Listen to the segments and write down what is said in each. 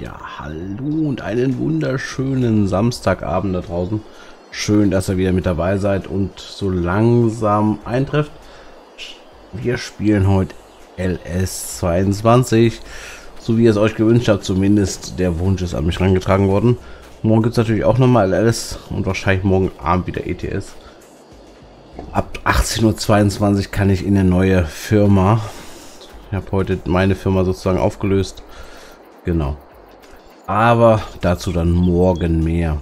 Ja, hallo und einen wunderschönen Samstagabend da draußen. Schön, dass ihr wieder mit dabei seid und so langsam eintrifft. Wir spielen heute LS22, so wie ihr es euch gewünscht habt. Zumindest der Wunsch ist an mich herangetragen worden. Morgen gibt es natürlich auch nochmal LS und wahrscheinlich morgen Abend wieder ETS. Ab 18.22 Uhr kann ich in eine neue Firma. Ich habe heute meine Firma sozusagen aufgelöst. Genau. Aber dazu dann morgen mehr.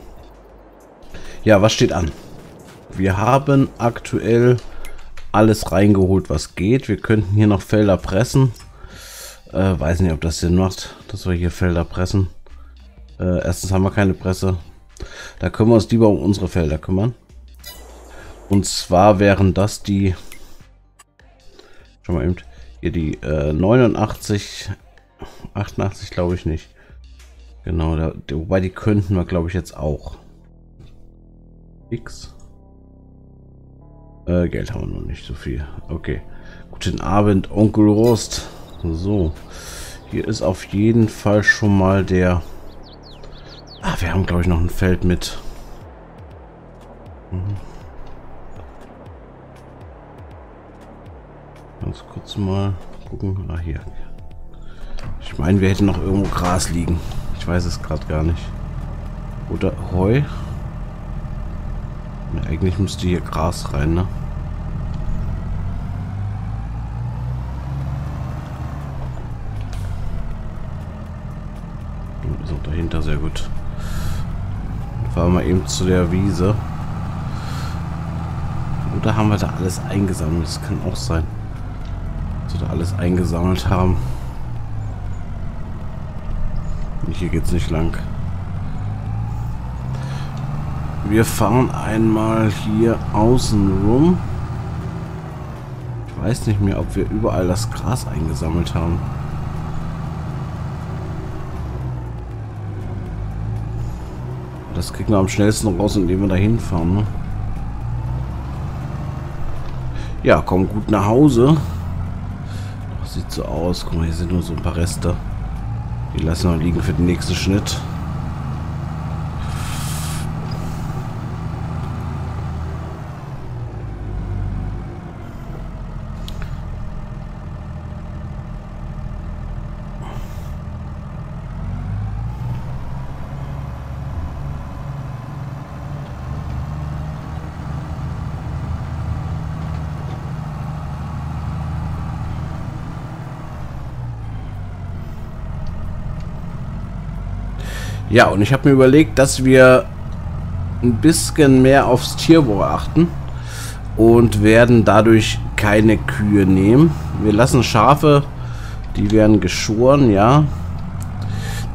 Ja, was steht an? Wir haben aktuell alles reingeholt, was geht. Wir könnten hier noch Felder pressen. Äh, weiß nicht, ob das Sinn macht, dass wir hier Felder pressen. Äh, erstens haben wir keine Presse. Da können wir uns lieber um unsere Felder kümmern. Und zwar wären das die... Schau mal eben. Hier die äh, 89... 88 glaube ich nicht. Genau, da, wobei die könnten wir, glaube ich, jetzt auch. X. Äh, Geld haben wir noch nicht so viel. Okay. Guten Abend, Onkel Rost. So. Hier ist auf jeden Fall schon mal der... Ah, wir haben, glaube ich, noch ein Feld mit. Mhm. Ganz kurz mal gucken. Ah, hier. Ich meine, wir hätten noch irgendwo Gras liegen. Ich weiß es gerade gar nicht. Oder Heu? Ja, eigentlich müsste hier Gras rein, ne? Auch dahinter sehr gut. Fahren wir eben zu der Wiese. Oder haben wir da alles eingesammelt? Das kann auch sein. Dass wir da alles eingesammelt haben. Hier geht es nicht lang. Wir fahren einmal hier außen rum. Ich weiß nicht mehr, ob wir überall das Gras eingesammelt haben. Das kriegen wir am schnellsten raus, indem wir da hinfahren. Ne? Ja, komm gut nach Hause. Das sieht so aus. Guck mal, hier sind nur so ein paar Reste. Die lassen wir liegen für den nächsten Schnitt. Ja, und ich habe mir überlegt, dass wir ein bisschen mehr aufs Tierwohl achten und werden dadurch keine Kühe nehmen. Wir lassen Schafe, die werden geschoren, ja.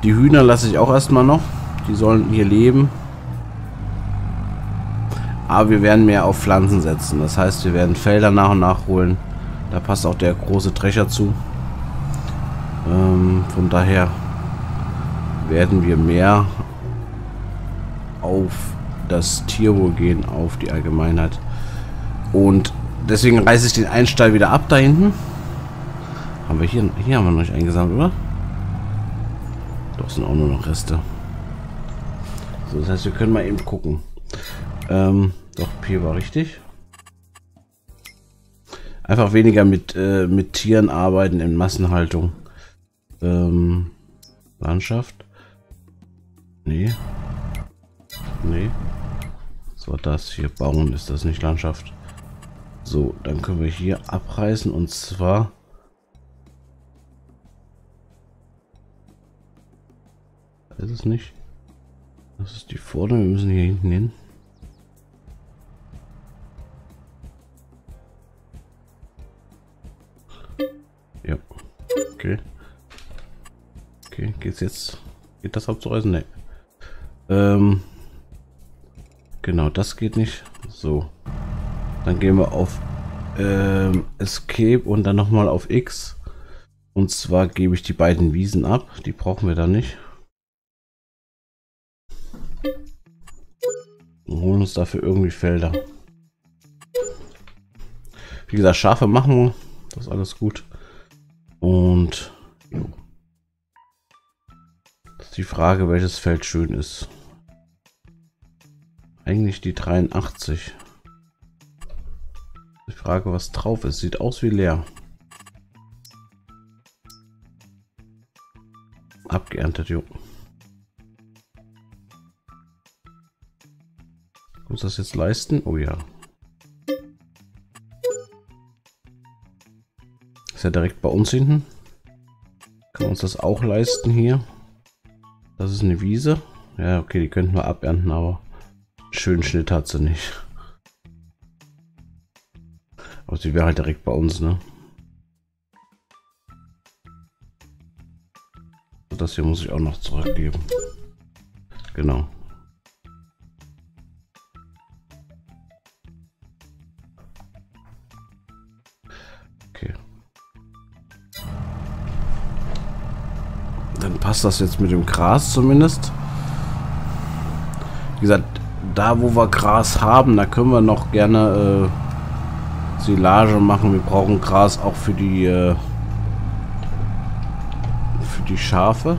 Die Hühner lasse ich auch erstmal noch. Die sollen hier leben. Aber wir werden mehr auf Pflanzen setzen. Das heißt, wir werden Felder nach und nach holen. Da passt auch der große Trecher zu. Ähm, von daher werden wir mehr auf das Tierwohl gehen, auf die Allgemeinheit. Und deswegen reiße ich den einen Stall wieder ab da hinten. Haben wir hier, hier haben wir noch nicht eingesammelt, oder? Doch, sind auch nur noch Reste. So, das heißt, wir können mal eben gucken. Ähm, doch, P war richtig. Einfach weniger mit, äh, mit Tieren arbeiten in Massenhaltung. Ähm, Landschaft. Nee. Nee. Was war das hier? Bauen ist das nicht Landschaft. So, dann können wir hier abreißen und zwar... ist es nicht. Das ist die vorne. Wir müssen hier hinten hin. Ja. Okay. Okay, geht's jetzt? Geht das abzureißen? Ne. Ähm, genau, das geht nicht. So. Dann gehen wir auf ähm, Escape und dann nochmal auf X. Und zwar gebe ich die beiden Wiesen ab. Die brauchen wir dann nicht. Und holen uns dafür irgendwie Felder. Wie gesagt, Schafe machen wir. Das ist alles gut. Und jo. Die Frage, welches Feld schön ist. Eigentlich die 83. Die Frage, was drauf ist. Sieht aus wie leer. Abgeerntet, jo. Muss das jetzt leisten? Oh ja. Ist ja direkt bei uns hinten. Kann uns das auch leisten hier. Das ist eine Wiese. Ja, okay, die könnten wir abernten, aber schönen Schnitt hat sie nicht. Aber sie wäre halt direkt bei uns, ne? Das hier muss ich auch noch zurückgeben. Genau. Okay. Dann passt das jetzt mit dem Gras zumindest. Wie gesagt, da wo wir Gras haben, da können wir noch gerne äh, Silage machen. Wir brauchen Gras auch für die äh, für die Schafe.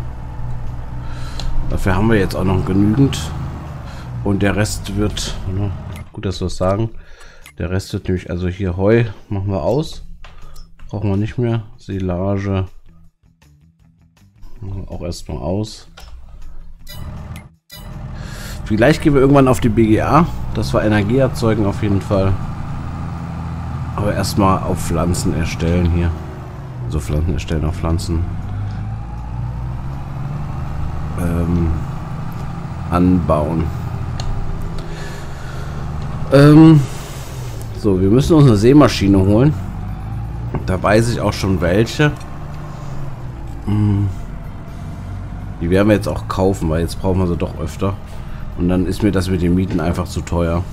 Dafür haben wir jetzt auch noch genügend. Und der Rest wird, gut, dass wir es sagen, der Rest wird nämlich, also hier Heu machen wir aus. Brauchen wir nicht mehr. Silage auch erstmal aus. Vielleicht gehen wir irgendwann auf die BGA, dass wir Energie erzeugen auf jeden Fall. Aber erstmal auf Pflanzen erstellen hier. Also Pflanzen erstellen auf Pflanzen. Ähm, anbauen. Ähm, so, wir müssen uns eine Seemaschine holen. Da weiß ich auch schon welche. Hm. Die werden wir jetzt auch kaufen, weil jetzt brauchen wir sie doch öfter. Und dann ist mir das mit den Mieten einfach zu teuer.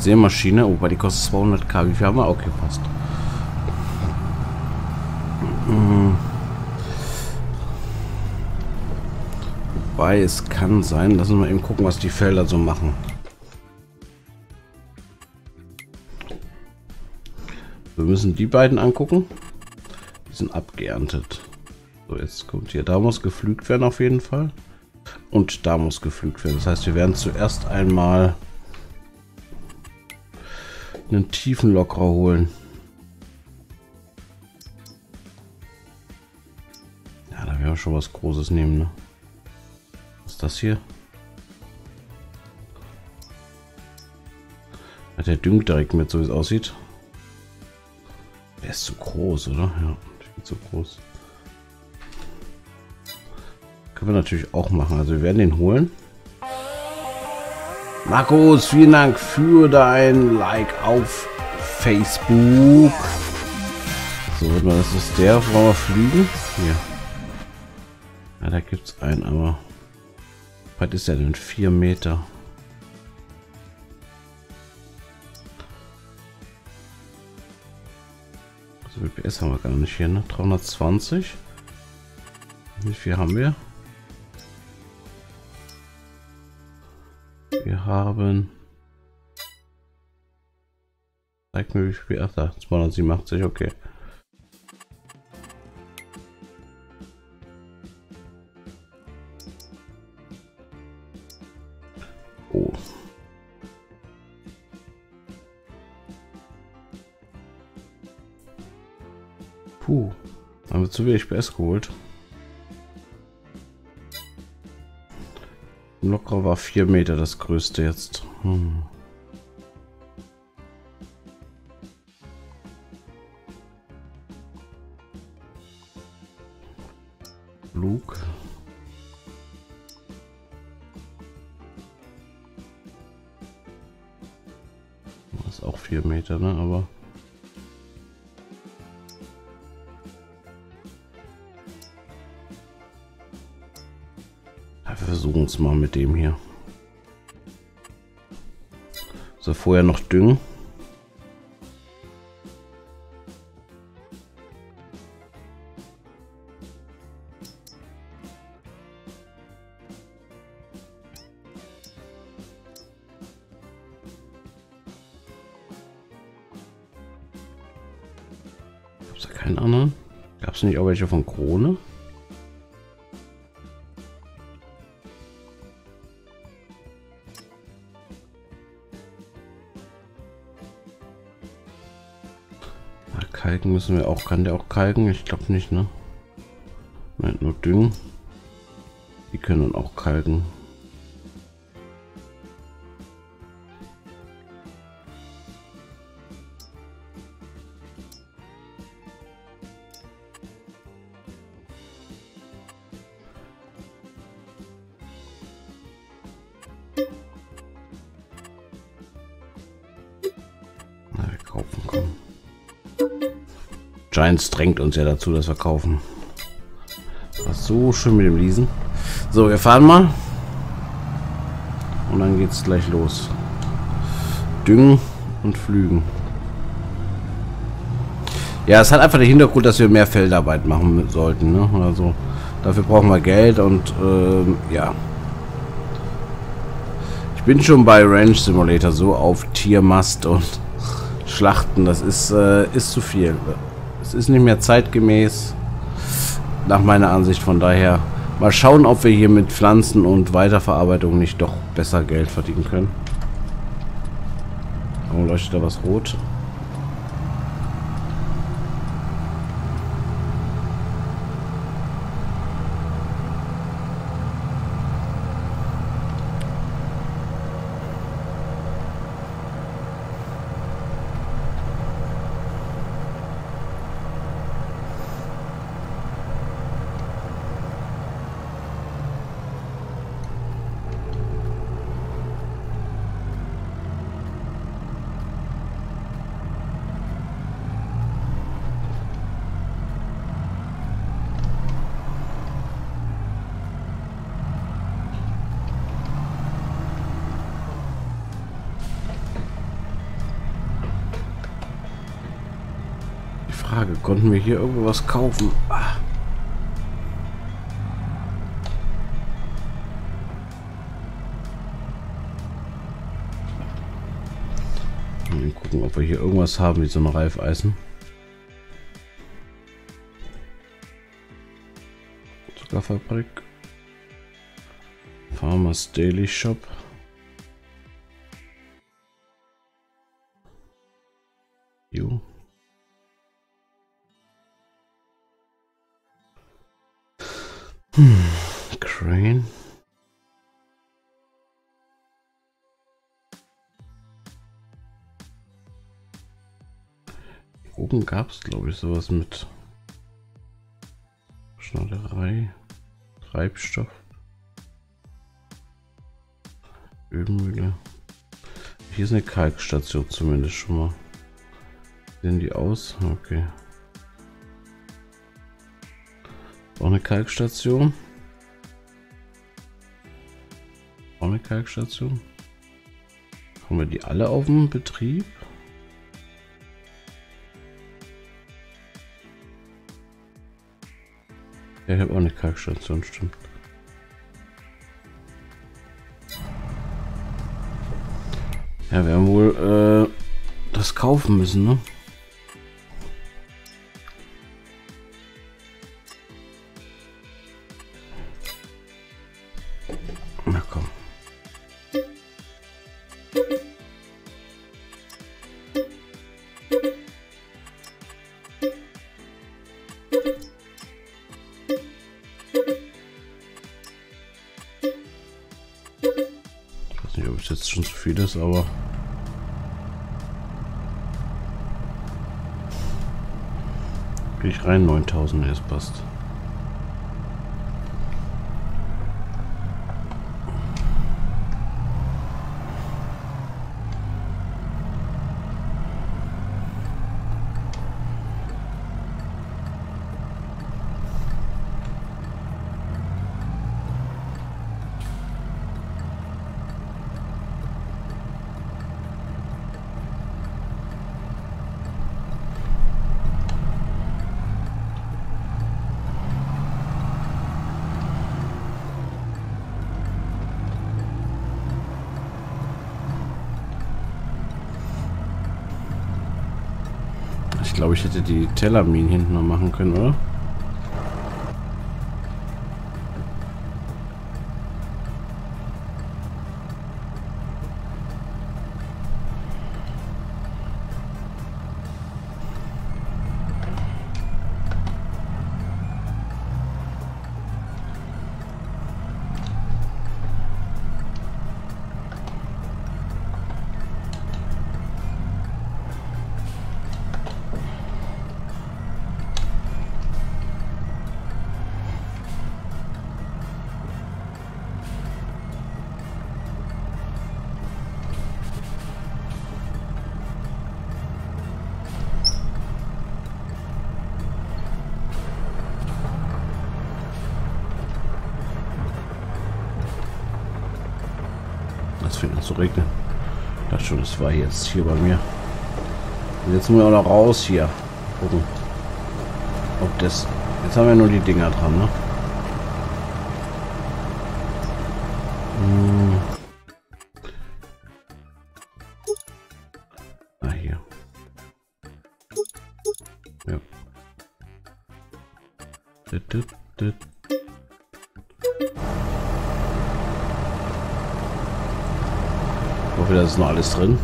Die Sämaschine. Oh, die kostet 200k. Wie viel haben wir? Okay, passt. Hm. Wobei es kann sein, lassen wir mal eben gucken, was die Felder so machen. Wir müssen die beiden angucken. Die sind abgeerntet. So, jetzt kommt hier. Da muss geflügt werden auf jeden Fall. Und da muss geflügt werden. Das heißt, wir werden zuerst einmal einen tiefen Lockerer holen. Ja, da wir schon was Großes nehmen. Ne? Was ist das hier? Ja, der düngt direkt mit, so wie es aussieht. Der ist zu groß, oder? Ja, zu groß. Können wir natürlich auch machen. Also wir werden den holen. Markus, vielen Dank für dein Like auf Facebook. So, das ist der, wo wir fliegen. Hier. Ja, da gibt es einen, aber was ist der denn? 4 Meter. Also PS haben wir gar nicht hier, ne? 320. Wie viel haben wir? Wir haben... Zeig mir wie viel... Ach da, 287, okay. Oh. Puh, haben wir zu wenig PS geholt. locker war 4 Meter das größte jetzt. Hm. Luke. Das ist auch 4 Meter, ne? Aber... versuchen es mal mit dem hier. So, vorher noch düngen. keinen anderen? Gab es nicht auch welche von Krone? Müssen wir auch. Kann der auch kalken? Ich glaube nicht, ne? Nein, nur düngen. Die können auch kalken. Giants drängt uns ja dazu, dass wir kaufen. Was so schön mit dem Leasen. So, wir fahren mal. Und dann geht es gleich los. Düngen und Flügen. Ja, es hat einfach den Hintergrund, dass wir mehr Feldarbeit machen sollten. Ne? Also dafür brauchen wir Geld und ähm, ja. Ich bin schon bei Range Simulator so auf Tiermast und Schlachten. Das ist, äh, ist zu viel. Es ist nicht mehr zeitgemäß, nach meiner Ansicht. Von daher mal schauen, ob wir hier mit Pflanzen und Weiterverarbeitung nicht doch besser Geld verdienen können. Oh, leuchtet da was rot? Frage, konnten wir hier irgendwas kaufen? Ah. Mal gucken, ob wir hier irgendwas haben, wie so ein Reifeisen. Zuckerfabrik. Farmers Daily Shop. Hm. Crane. Oben gab es, glaube ich, sowas mit Schneiderei, Treibstoff, Ölmühle. Hier ist eine Kalkstation zumindest schon mal. Sehen die aus? Okay. Eine Kalkstation. Auch eine Kalkstation. Haben wir die alle auf dem Betrieb? Ja, ich habe auch eine Kalkstation, stimmt. Ja, wir haben wohl äh, das kaufen müssen, ne? Ist, aber... Gehe ich rein, 9000, es passt. Glaube, ich hätte die Tellerminen hinten noch machen können, oder? Jetzt hier bei mir. Und jetzt müssen wir auch noch raus hier. Gucken. Ob das. Jetzt haben wir nur die Dinger dran, ne? Hm. Ah, hier. Ja. Dit, dit. hoffe, da ist noch alles drin.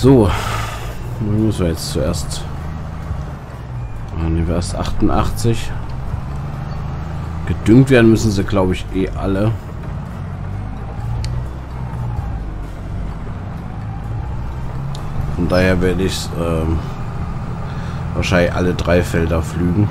So. Wo müssen wir jetzt zuerst? Ah, nehmen wir erst 88. Gedüngt werden müssen sie, glaube ich, eh alle. Von daher werde ich ähm, wahrscheinlich alle drei Felder flügen.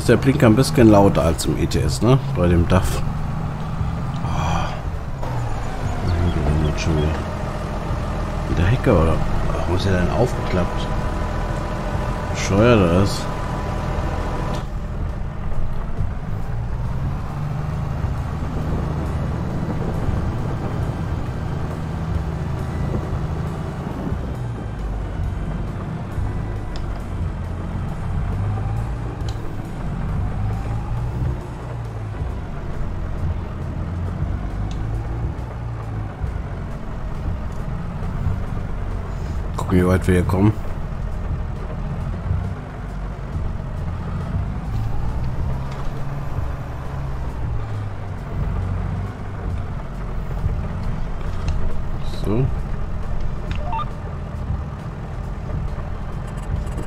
Ist der Blinker ein bisschen lauter als im ETS, ne? Bei dem DAF. Oh. Schon wieder. Der Hecke, oder? Warum ist er denn aufgeklappt? Bescheuert das? Gucken, wie weit wir hier kommen. So.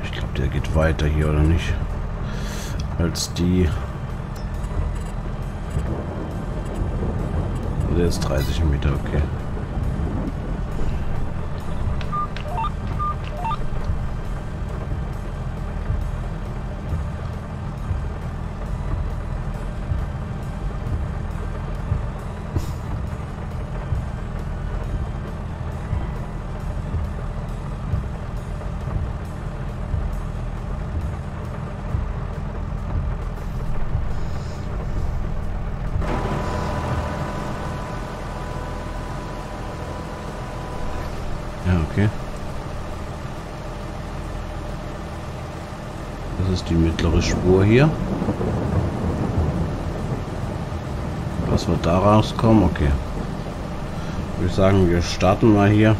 Ich glaube, der geht weiter hier, oder nicht? Als die... Der ist 30 Meter. Okay. Spur hier. Was wird da rauskommen? Okay. Ich würde sagen, wir starten mal hier.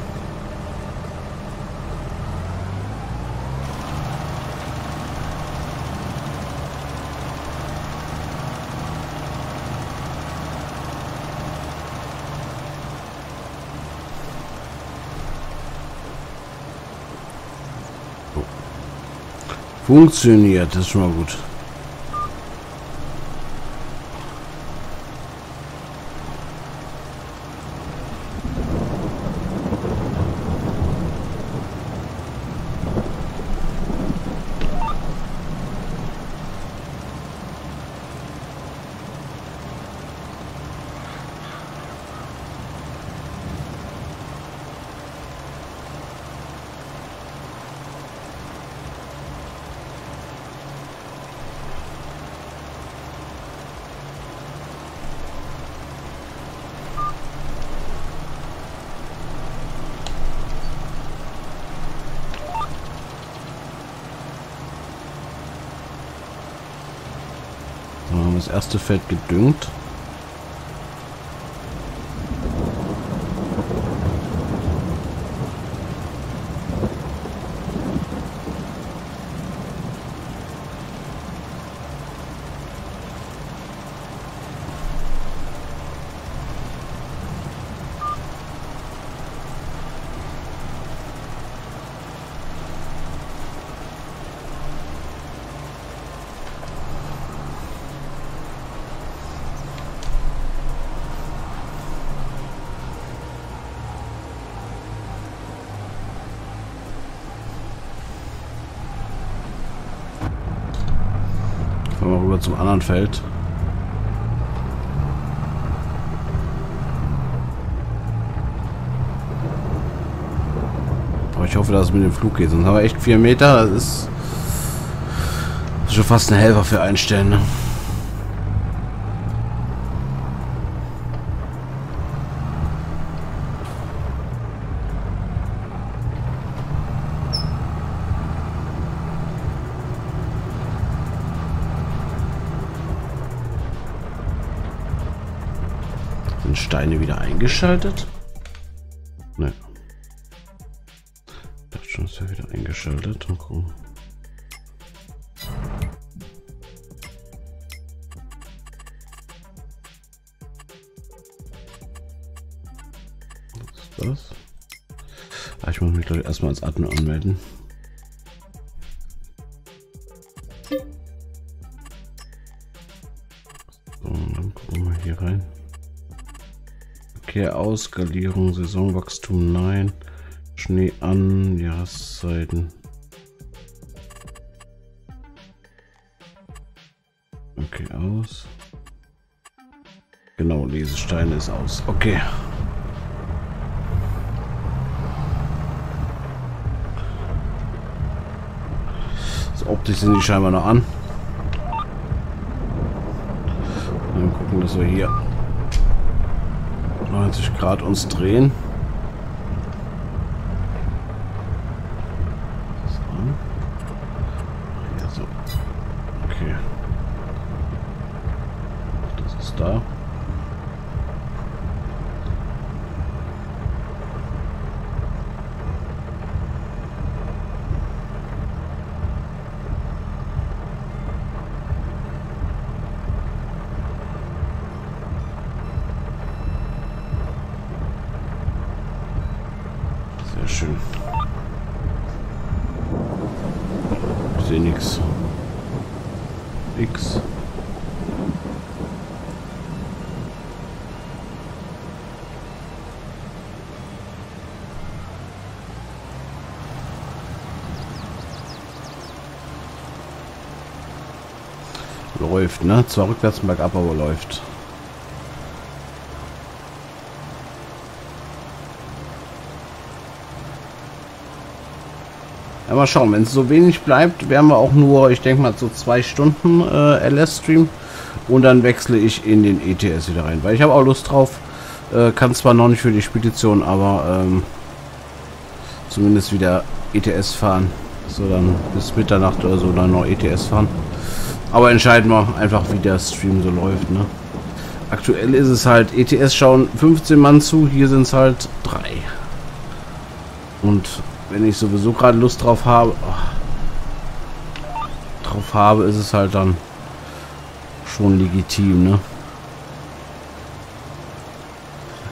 Funktioniert, das ist schon mal gut. Das erste Feld gedüngt. Fahren wir rüber zum anderen Feld. Aber ich hoffe, dass es mit dem Flug geht. Sonst haben wir echt vier Meter. Das ist schon fast ein Helfer für einstellen. Ne? Steine wieder eingeschaltet? Ne. Ich dachte schon, ist er wieder eingeschaltet. Mal gucken. Was ist das? Ah, ich muss mich glaube ich erstmal als Admin anmelden. Verkehr aus, Skalierung, Saisonwachstum, nein. Schnee an, Jahreszeiten. Okay, aus. Genau, Lesesteine ist aus. Okay. So, optisch sind die scheinbar noch an. Dann gucken, dass wir hier 90 Grad uns drehen. Schön. Ich sehe nichts. X. Läuft, ne? Zwar rückwärts bergab, aber läuft. Ja, mal schauen, wenn es so wenig bleibt, werden wir auch nur, ich denke mal, so zwei Stunden äh, LS-Stream. Und dann wechsle ich in den ETS wieder rein. Weil ich habe auch Lust drauf. Äh, kann zwar noch nicht für die Spedition, aber ähm, zumindest wieder ETS fahren. So dann bis Mitternacht oder so dann noch ETS fahren. Aber entscheiden wir einfach, wie der Stream so läuft. Ne? Aktuell ist es halt, ETS schauen 15 Mann zu, hier sind es halt drei. Und wenn ich sowieso gerade Lust drauf habe, oh, drauf habe, ist es halt dann schon legitim, ne?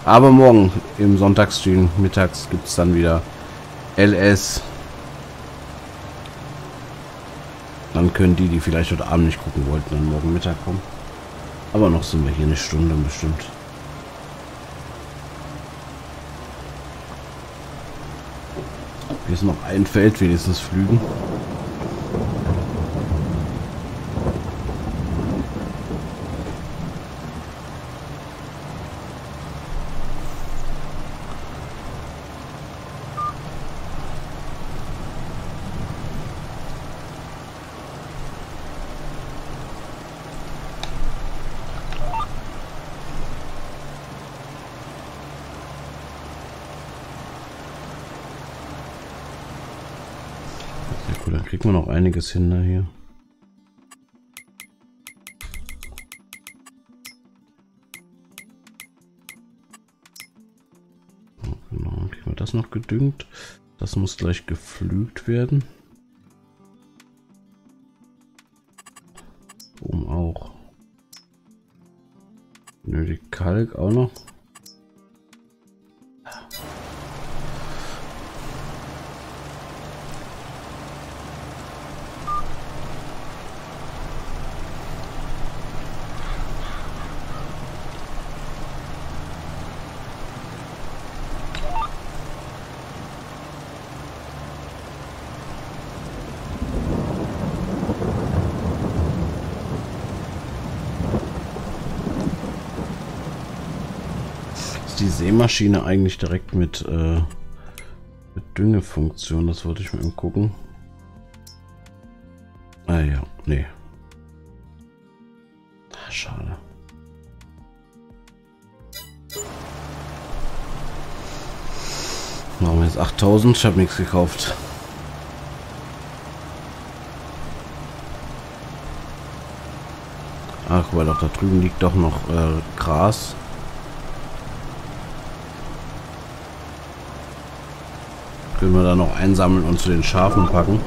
Aber morgen im Sonntagsstream mittags gibt es dann wieder LS. Dann können die, die vielleicht heute Abend nicht gucken wollten, dann morgen Mittag kommen. Aber noch sind wir hier eine Stunde bestimmt. Ist noch ein Feld wenigstens flügen. kriegt man noch einiges hin ne, hier. Genau, kriegen wir das noch gedüngt. Das muss gleich geflügt werden. Oben auch. Nötig Kalk auch noch. Die Seemaschine eigentlich direkt mit, äh, mit Düngefunktion? Das wollte ich mal gucken. Ah ja, nee. Ach, schade. Machen wir jetzt 8000. Ich habe nichts gekauft. Ach, weil doch da drüben liegt doch noch äh, Gras. Können wir da noch einsammeln und zu den Schafen packen.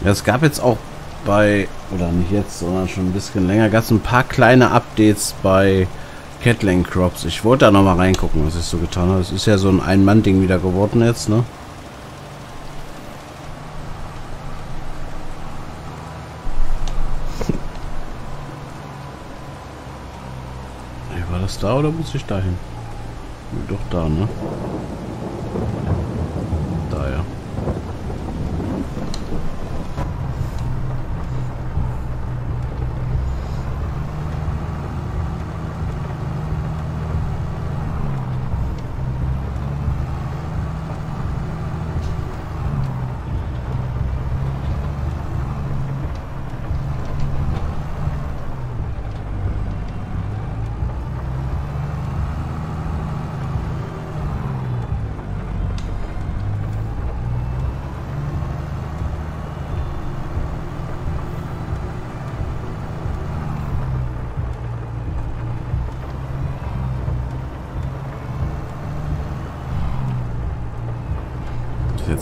Ja, es gab jetzt auch bei, oder nicht jetzt, sondern schon ein bisschen länger, gab es ein paar kleine Updates bei Catling Crops. Ich wollte da noch mal reingucken, was ich so getan habe. Es ist ja so ein Ein-Mann-Ding wieder geworden jetzt, ne? War das da oder muss ich dahin? Doch da, ne?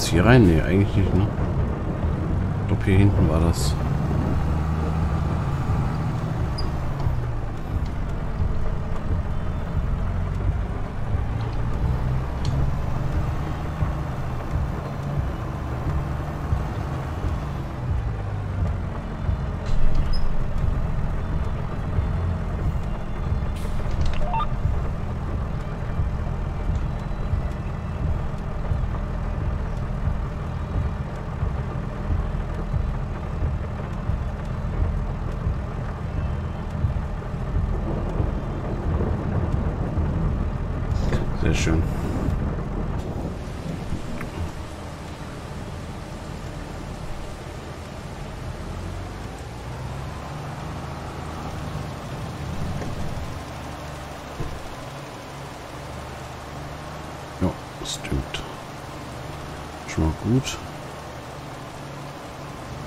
jetzt hier rein? Nee, eigentlich nicht, ne? Ich glaube, hier hinten war das. Sehr schön. Ja, stimmt. Schon mal gut.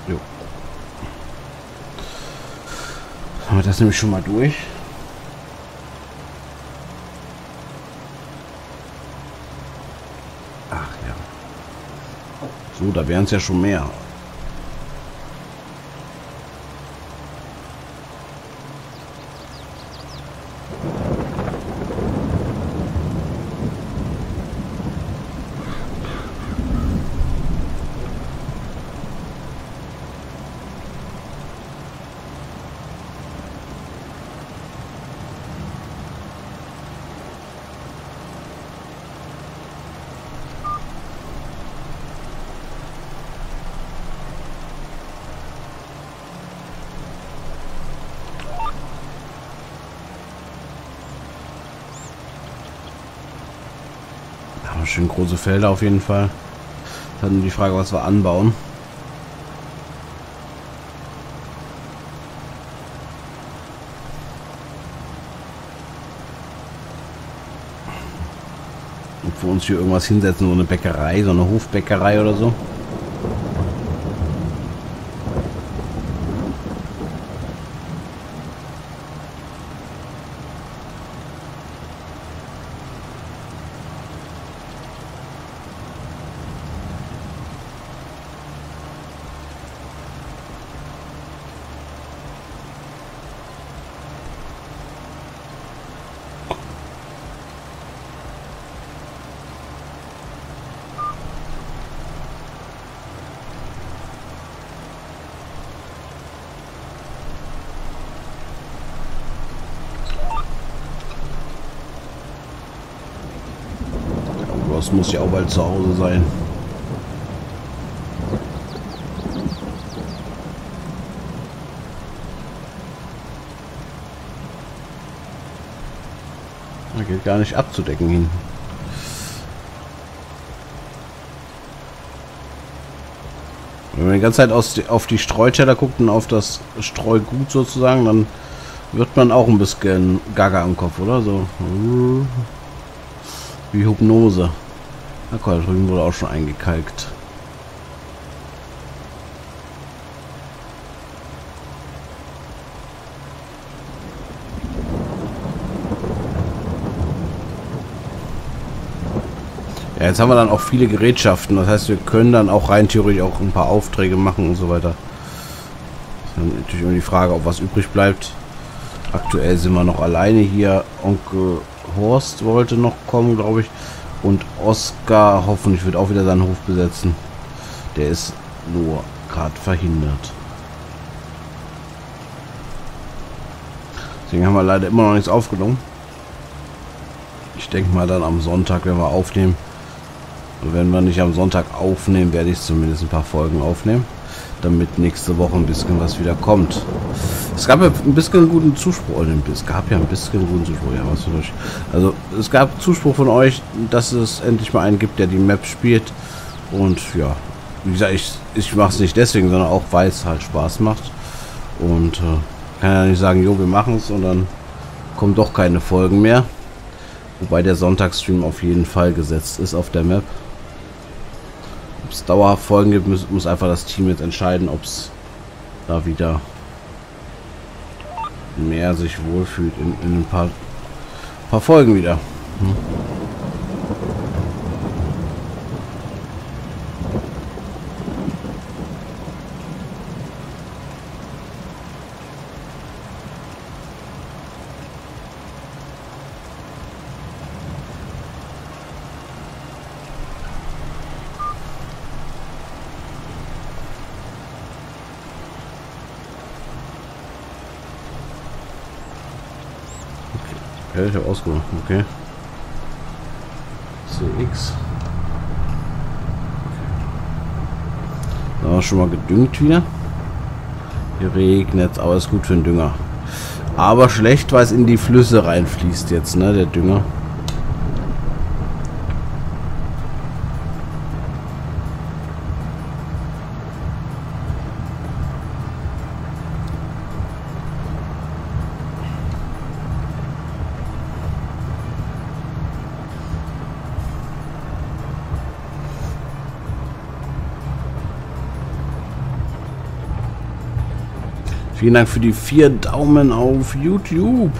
Jo. Haben wir das nämlich schon mal durch. So, da wären es ja schon mehr. Schön große Felder auf jeden Fall. Dann die Frage, was wir anbauen. Ob wir uns hier irgendwas hinsetzen, so eine Bäckerei, so eine Hofbäckerei oder so. Das muss ja auch bald zu Hause sein. Da geht gar nicht abzudecken hin. Wenn man die ganze Zeit aus, auf die Streuteller guckt und auf das Streugut sozusagen, dann wird man auch ein bisschen gaga am Kopf, oder? So wie Hypnose. Na guck, drüben wurde auch schon eingekalkt. Ja, jetzt haben wir dann auch viele Gerätschaften. Das heißt, wir können dann auch rein theoretisch auch ein paar Aufträge machen und so weiter. Das ist natürlich immer die Frage, ob was übrig bleibt. Aktuell sind wir noch alleine hier. Onkel Horst wollte noch kommen, glaube ich. Und Oscar hoffentlich wird auch wieder seinen Hof besetzen. Der ist nur gerade verhindert. Deswegen haben wir leider immer noch nichts aufgenommen. Ich denke mal dann am Sonntag, wenn wir aufnehmen. Wenn wir nicht am Sonntag aufnehmen, werde ich zumindest ein paar Folgen aufnehmen damit nächste Woche ein bisschen was wieder kommt. Es gab ja ein bisschen guten Zuspruch, es gab ja ein bisschen guten Zuspruch, ja, was für euch. Also es gab Zuspruch von euch, dass es endlich mal einen gibt, der die Map spielt. Und ja, wie gesagt, ich, ich mache es nicht deswegen, sondern auch, weil es halt Spaß macht. Und äh, kann ja nicht sagen, jo, wir machen es und dann kommen doch keine Folgen mehr. Wobei der Sonntagsstream auf jeden Fall gesetzt ist auf der Map es dauerhaft Folgen gibt, muss, muss einfach das Team jetzt entscheiden, ob es da wieder mehr sich wohlfühlt in, in ein paar, paar Folgen wieder. Hm. Ich habe ausgemacht, okay. CX. Da schon mal gedüngt wieder. Hier regnet aber ist gut für den Dünger. Aber schlecht, weil es in die Flüsse reinfließt jetzt, ne, der Dünger. Vielen Dank für die vier Daumen auf YouTube.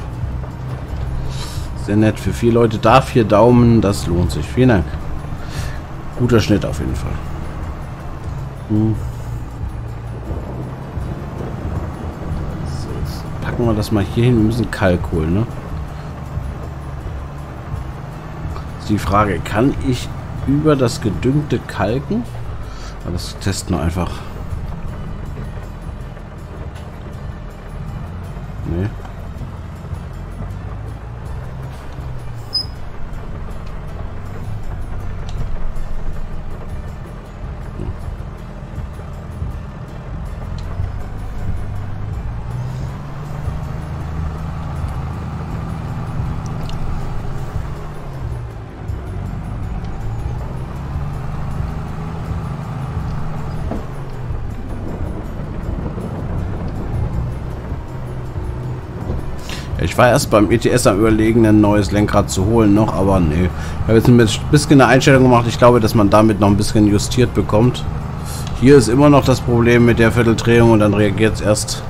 Sehr nett. Für vier Leute da vier Daumen. Das lohnt sich. Vielen Dank. Guter Schnitt auf jeden Fall. Hm. Packen wir das mal hier hin. Wir müssen Kalk holen, ne? Ist die Frage, kann ich über das gedüngte Kalken? Das testen wir einfach. Ich war erst beim ETS am überlegen, ein neues Lenkrad zu holen noch, aber nee. Ich habe jetzt ein bisschen eine Einstellung gemacht. Ich glaube, dass man damit noch ein bisschen justiert bekommt. Hier ist immer noch das Problem mit der Vierteldrehung und dann reagiert es erst.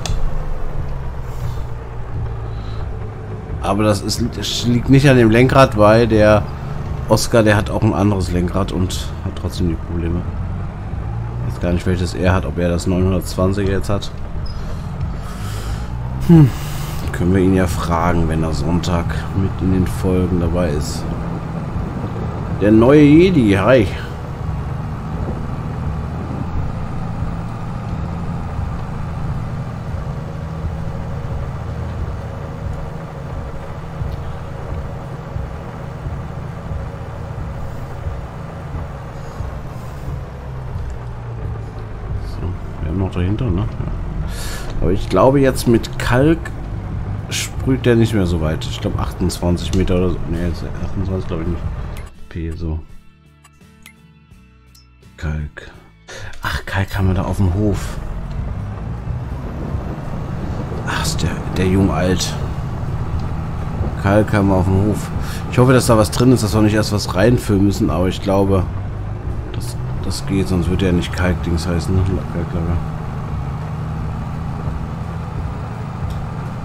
Aber das, ist, liegt nicht an dem Lenkrad, weil der Oscar, der hat auch ein anderes Lenkrad und hat trotzdem die Probleme. Ich weiß gar nicht, welches er hat, ob er das 920 jetzt hat. Hm. Können wir ihn ja fragen, wenn er Sonntag mit in den Folgen dabei ist. Der neue Jedi, hi. noch dahinter, ne? Aber ich glaube jetzt mit Kalk sprüht der nicht mehr so weit. Ich glaube 28 Meter oder so. Ne, 28 glaube ich nicht. P so. Kalk. Ach, Kalk haben wir da auf dem Hof. Ach, ist der, der jung alt. Kalk haben wir auf dem Hof. Ich hoffe, dass da was drin ist, dass wir nicht erst was reinfüllen müssen, aber ich glaube, das, das geht, sonst wird ja nicht Kalkdings heißen. Ne?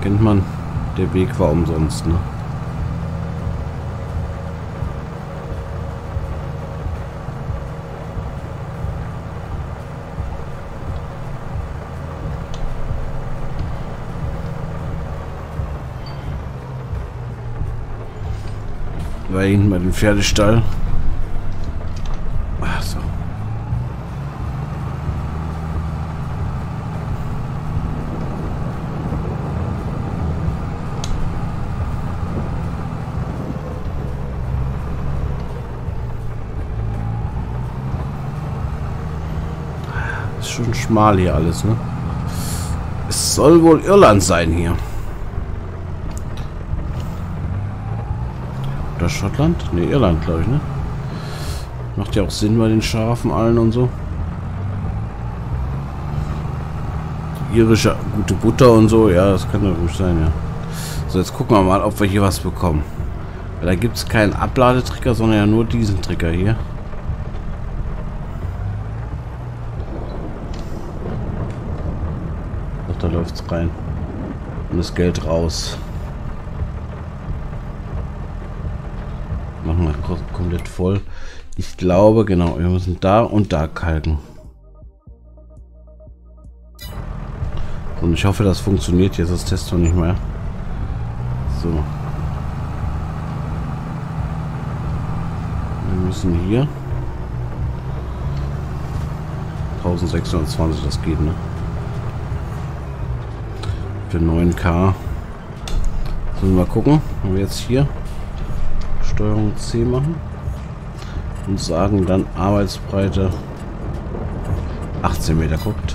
Kennt man. Der Weg war umsonst, ne? War hinten bei dem Pferdestall. schon schmal hier alles, ne? Es soll wohl Irland sein hier. Oder Schottland? Ne, Irland, glaube ich, ne? Macht ja auch Sinn bei den Schafen allen und so. Irische gute Butter und so, ja, das kann ja gut sein, ja. So, jetzt gucken wir mal, ob wir hier was bekommen. Weil da gibt es keinen Abladetrigger, sondern ja nur diesen Trigger hier. Da läuft es rein. Und das Geld raus. Machen wir komplett voll. Ich glaube, genau, wir müssen da und da kalken. Und ich hoffe, das funktioniert jetzt das Test noch nicht mehr. So. Wir müssen hier 1620, das geht, ne? Für 9K. Sollen wir mal gucken, wenn wir jetzt hier Steuerung C machen und sagen dann Arbeitsbreite 18 Meter. Guckt.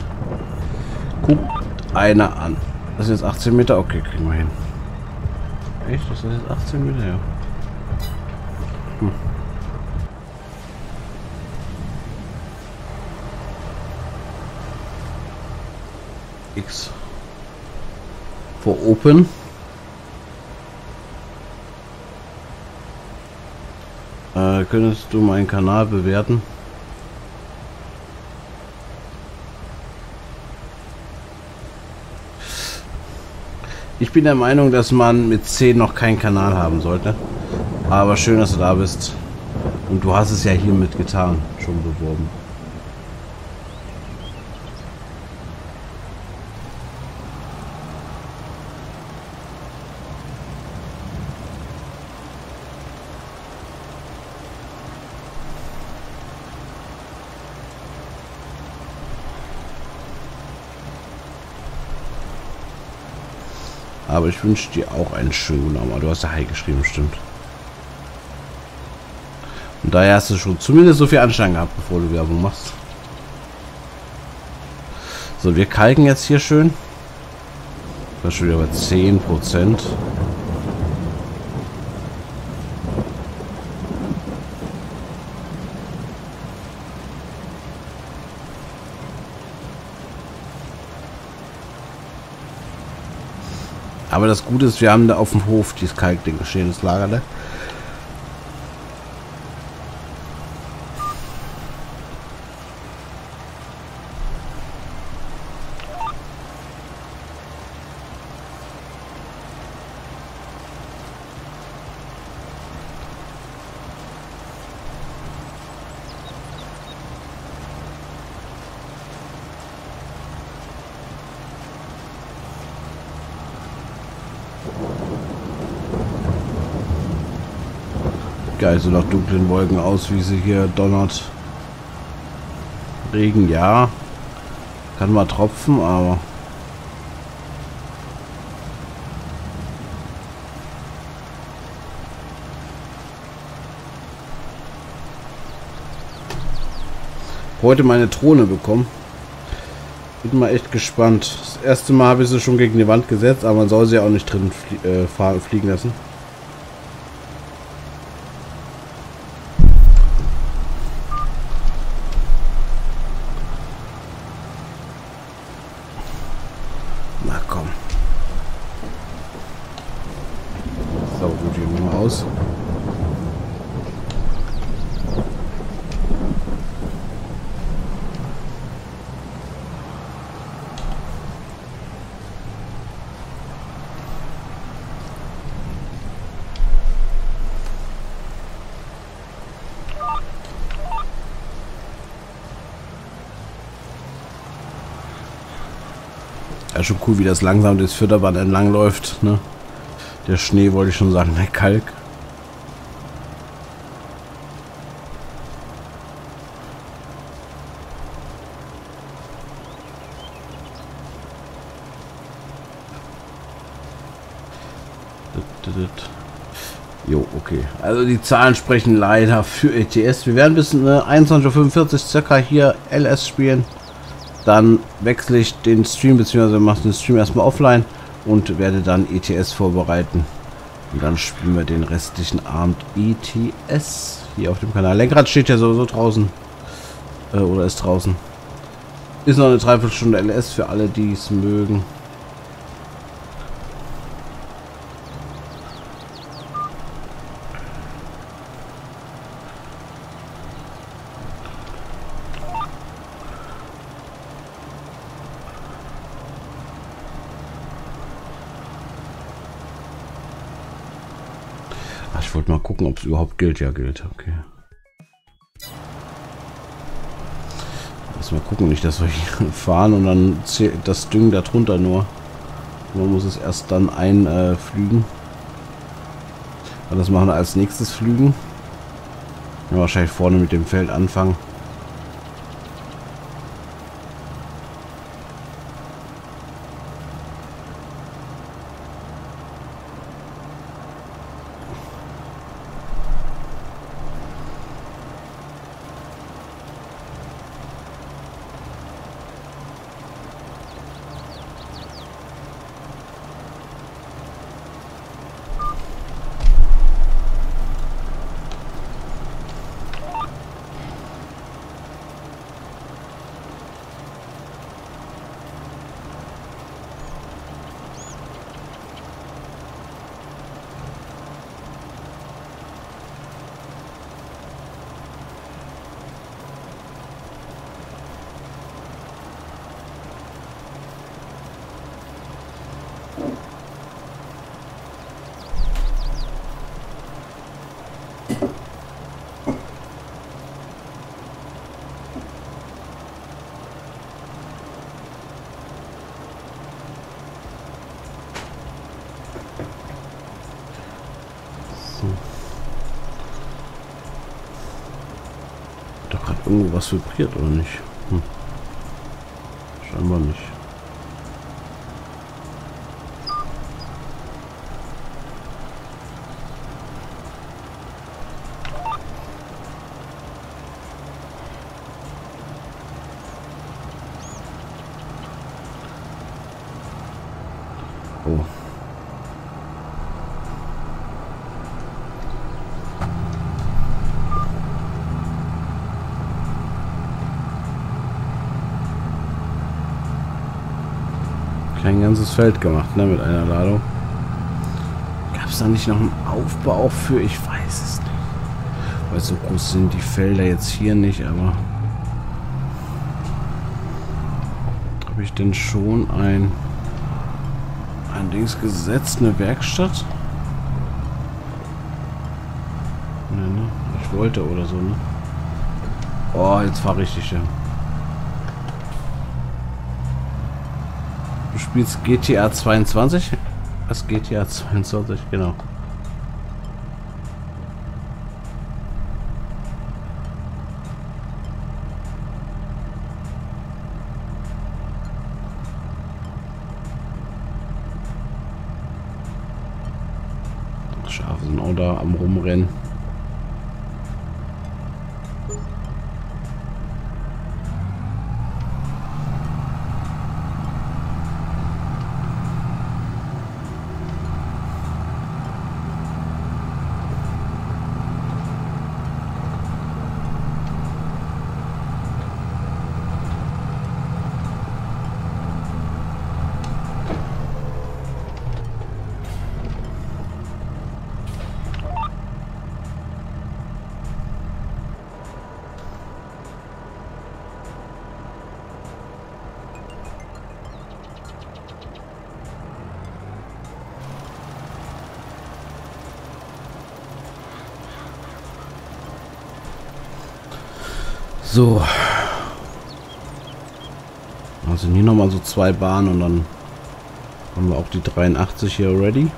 Guckt einer an. Das ist jetzt 18 Meter? Okay, kriegen wir hin. Echt? Das ist jetzt 18 Meter, ja. Hm. X for Open. Äh, könntest du meinen Kanal bewerten? Ich bin der Meinung, dass man mit 10 noch keinen Kanal haben sollte. Aber schön, dass du da bist. Und du hast es ja hiermit getan, schon beworben. Aber ich wünsche dir auch einen schönen guten Abend. Du hast ja Hi geschrieben, stimmt. Und daher hast du schon zumindest so viel Anschein gehabt, bevor du Werbung machst. So, wir kalken jetzt hier schön. Das ist schon wieder bei 10 Prozent. Aber das Gute ist, wir haben da auf dem Hof dieses Kalkding stehen, Lager, ne? So nach dunklen Wolken aus, wie sie hier donnert. Regen, ja. Kann mal tropfen, aber... Heute meine Drohne bekommen. Bin mal echt gespannt. Das erste Mal habe ich sie schon gegen die Wand gesetzt, aber man soll sie auch nicht drin flie äh, fliegen lassen. Ja, schon cool, wie das langsam das Fütterband entlang läuft. Ne? Der Schnee wollte ich schon sagen, der Kalk. Jo, okay. Also die Zahlen sprechen leider für ETS. Wir werden bis äh, 21.45 Uhr circa hier LS spielen. Dann wechsle ich den Stream, beziehungsweise mache den Stream erstmal offline und werde dann ETS vorbereiten. Und dann spielen wir den restlichen Abend ETS hier auf dem Kanal. Lenkrad steht ja sowieso draußen. Äh, oder ist draußen. Ist noch eine Dreiviertelstunde LS für alle, die es mögen. wollte mal gucken, ob es überhaupt gilt. Ja, gilt. Okay. Lass mal gucken, nicht, dass wir hier fahren und dann das Ding darunter nur. Man muss es erst dann einflügen. Äh, das machen wir als nächstes Flügen. Ja, wahrscheinlich vorne mit dem Feld anfangen. Was vibriert oder nicht? Hm. Scheinbar nicht. Oh. Kein ganzes Feld gemacht, ne, mit einer Ladung. Gab es da nicht noch einen Aufbau für? Ich weiß es nicht. Weil so groß sind die Felder jetzt hier nicht, aber... Habe ich denn schon ein... ein Dings gesetzt, eine Werkstatt? Ne, ne? Ich wollte oder so, ne? Oh, jetzt fahre ich dich ja. Spielst GTA 22? Was GTA 22, genau. Schafe sind auch da am rumrennen. So. Also hier nochmal so zwei Bahnen und dann haben wir auch die 83 hier ready.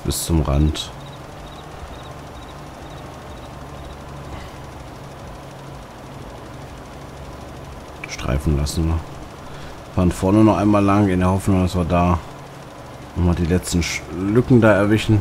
Bis zum Rand. Streifen lassen wir. Fahren vorne noch einmal lang in der Hoffnung, dass wir da nochmal die letzten Lücken da erwischen.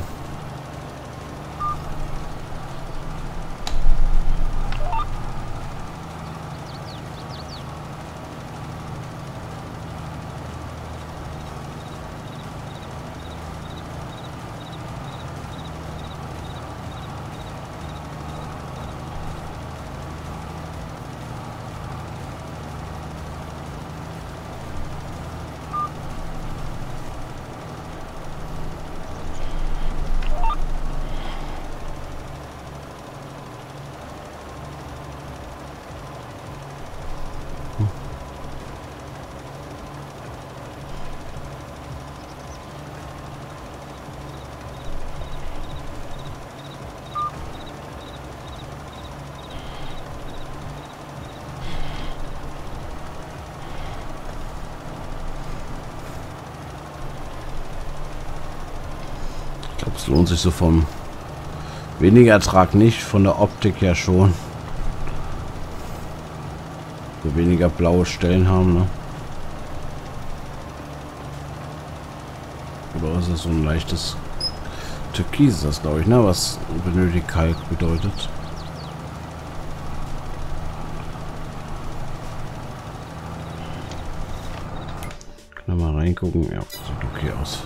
Es lohnt sich so vom weniger Ertrag nicht, von der Optik her schon. So weniger blaue Stellen haben, ne? Oder ist das so ein leichtes Türkis, das glaube ich, ne? Was benötigt Kalk bedeutet. Mal reingucken. Ja, sieht okay aus.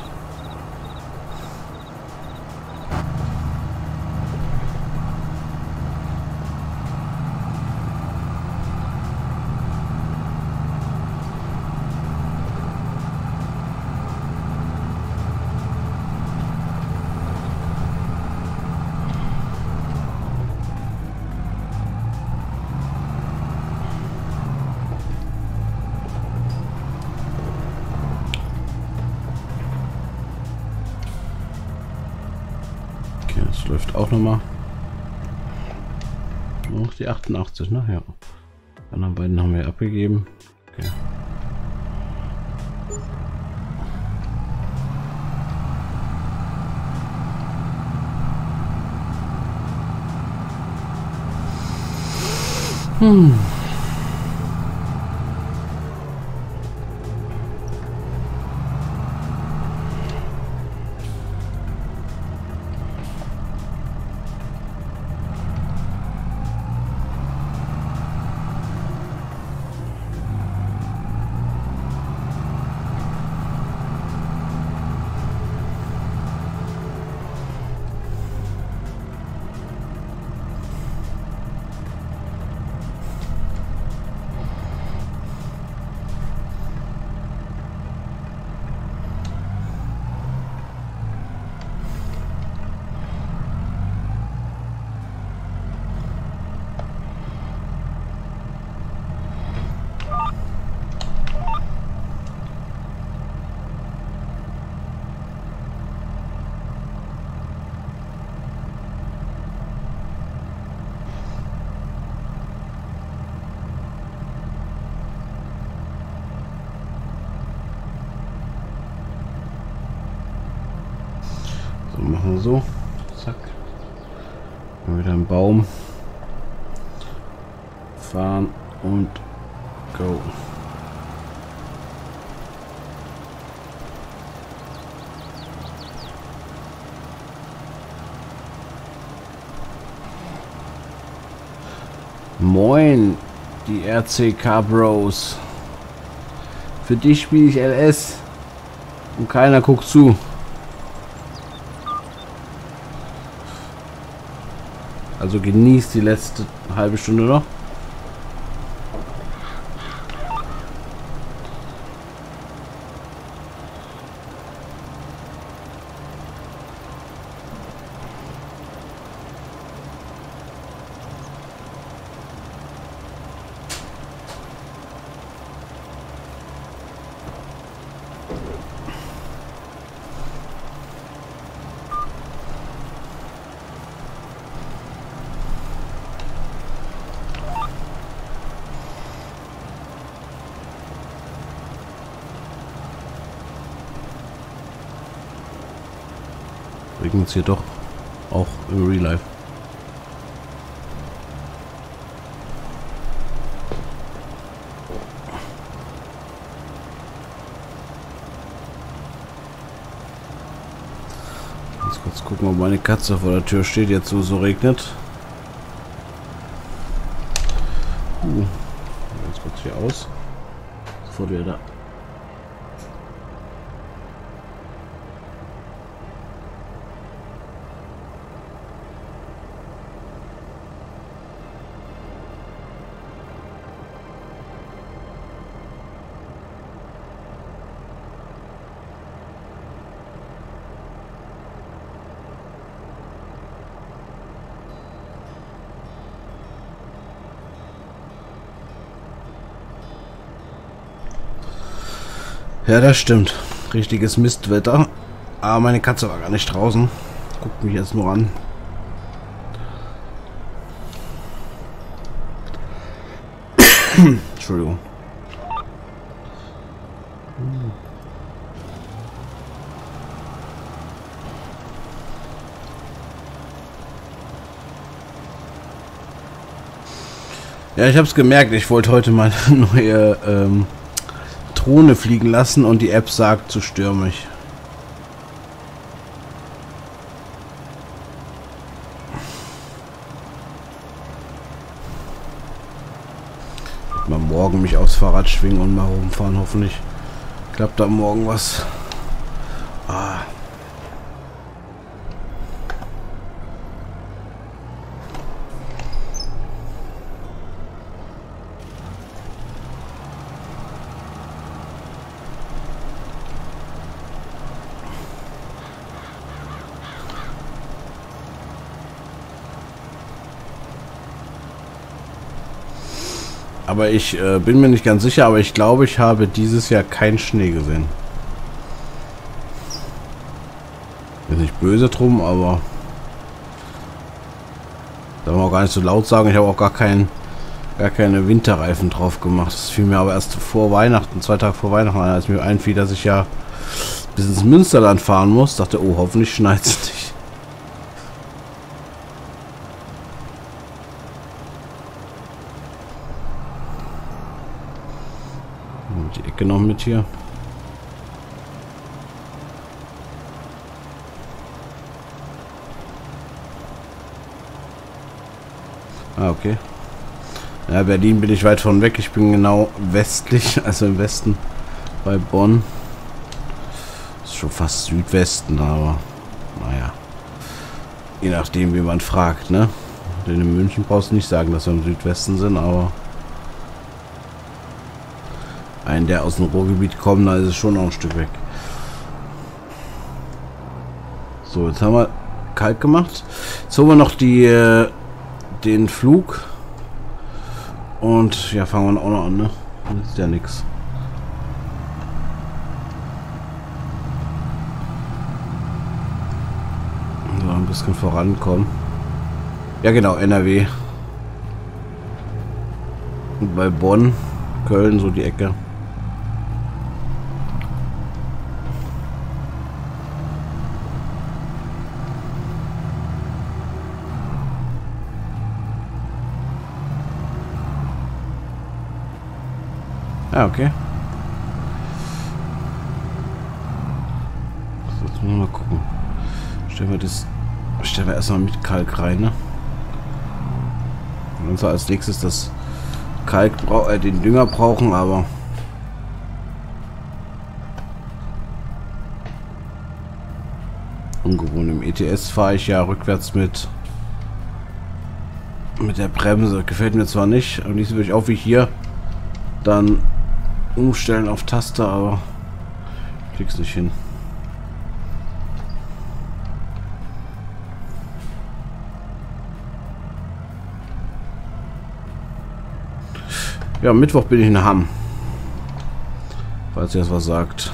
Auch nochmal. Noch die 88, ne? Ja. Die anderen beiden haben wir abgegeben. Okay. Hm. Moin, die RCK Bros. Für dich spiele ich LS und keiner guckt zu. Also genießt die letzte halbe Stunde noch. Hier doch auch im Real Life. Jetzt kurz gucken, ob meine Katze vor der Tür steht, jetzt so so regnet. Uh, jetzt kurz hier aus. Sofort wieder da. Ja, das stimmt. Richtiges Mistwetter. Aber meine Katze war gar nicht draußen. Guckt mich jetzt nur an. Entschuldigung. Ja, ich habe es gemerkt. Ich wollte heute mal neue ähm, Drohne fliegen lassen und die App sagt zu stürmisch. Mal morgen mich aufs Fahrrad schwingen und mal rumfahren, hoffentlich. Klappt da morgen was? Aber ich äh, bin mir nicht ganz sicher, aber ich glaube, ich habe dieses Jahr keinen Schnee gesehen. Bin nicht böse drum, aber darf man auch gar nicht so laut sagen. Ich habe auch gar keinen gar keine Winterreifen drauf gemacht. Das fiel mir aber erst vor Weihnachten, zwei Tage vor Weihnachten als mir einfiel, dass ich ja bis ins Münsterland fahren muss. Dachte, oh, hoffentlich schneit es nicht. Mit hier. Ah, okay. Ja, Berlin bin ich weit von weg. Ich bin genau westlich, also im Westen bei Bonn. Ist schon fast Südwesten, aber naja. Je nachdem, wie man fragt, ne? Denn in München brauchst du nicht sagen, dass wir im Südwesten sind, aber ein, der aus dem Ruhrgebiet kommt, da ist es schon noch ein Stück weg. So, jetzt haben wir kalt gemacht. Jetzt holen wir noch die, äh, den Flug. Und ja, fangen wir auch noch an, ne? Das ist ja nichts. So, ein bisschen vorankommen. Ja, genau, NRW. Und bei Bonn, Köln, so die Ecke. Ah, okay. So, jetzt müssen wir mal gucken. Stellen wir das. Stellen wir erstmal mit Kalk rein, ne? Und zwar als nächstes das Kalk äh, den Dünger brauchen, aber. Ungewohnt. Im ETS fahre ich ja rückwärts mit mit der Bremse. Gefällt mir zwar nicht, aber nicht so wirklich auch wie hier. Dann umstellen auf Taste, aber krieg's nicht hin. Ja, Mittwoch bin ich in Hamm. Falls ihr das was sagt.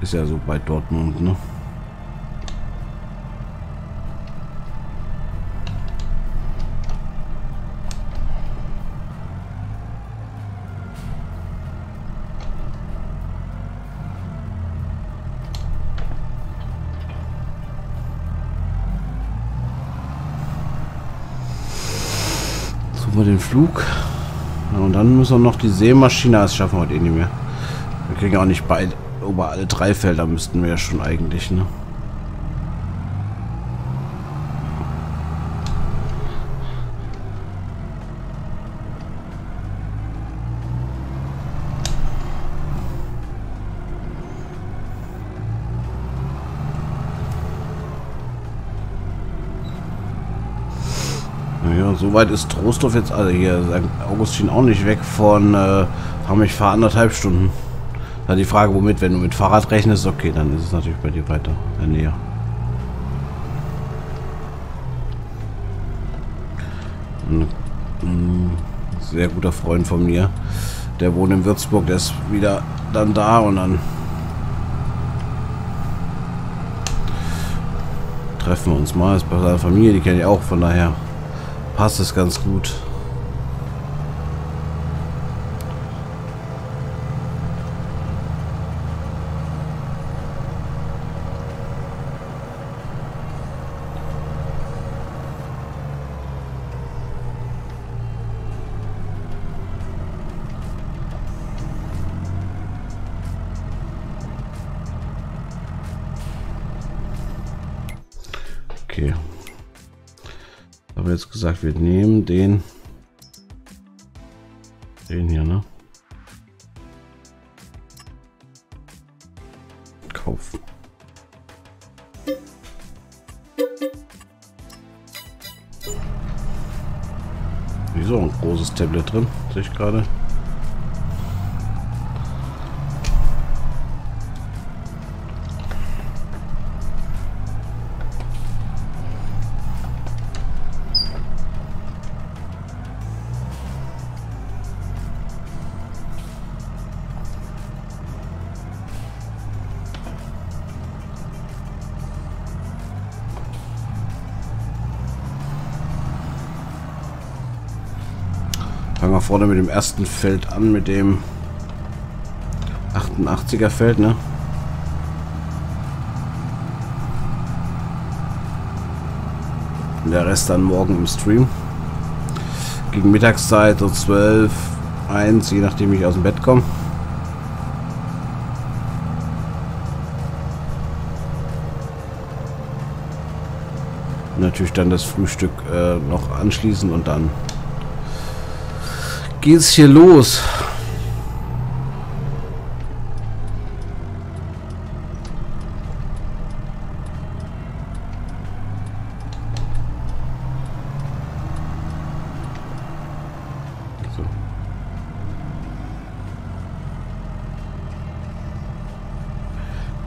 Ist ja so bei Dortmund, ne? wir den Flug. Und dann müssen wir noch die Seemaschine. Das schaffen wir heute eh nicht mehr. Wir kriegen auch nicht beide. Über alle drei Felder müssten wir ja schon eigentlich, ne? Weit ist Trostorf jetzt, also hier St. Augustin auch nicht weg von, äh, haben ich fahre anderthalb Stunden. Da die Frage, womit, wenn du mit Fahrrad rechnest, okay, dann ist es natürlich bei dir weiter, in der Nähe. Ein sehr guter Freund von mir, der wohnt in Würzburg, der ist wieder dann da und dann treffen wir uns mal. Das ist bei seiner Familie, die kenne ich auch, von daher passt es ganz gut. wir nehmen den, den hier, ne? Kauf. Wieso ein großes Tablet drin, sehe ich gerade. Vorne mit dem ersten Feld an, mit dem 88er Feld, ne? Der Rest dann morgen im Stream. Gegen Mittagszeit so 12, 1, je nachdem ich aus dem Bett komme. Natürlich dann das Frühstück äh, noch anschließen und dann geht's hier los.